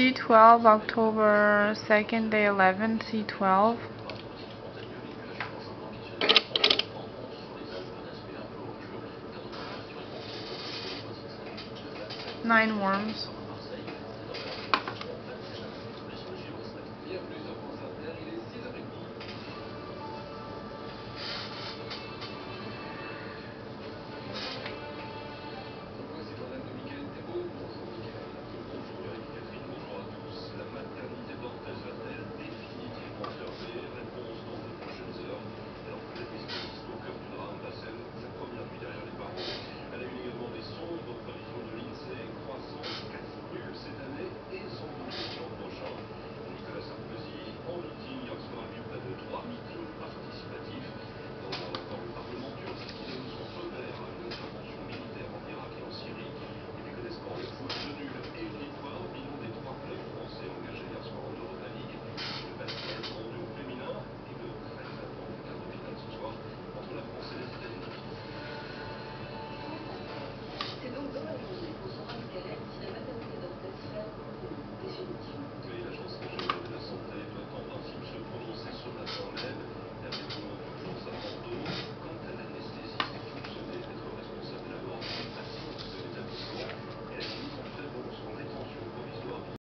C12, October 2nd, day 11, C12. Nine worms.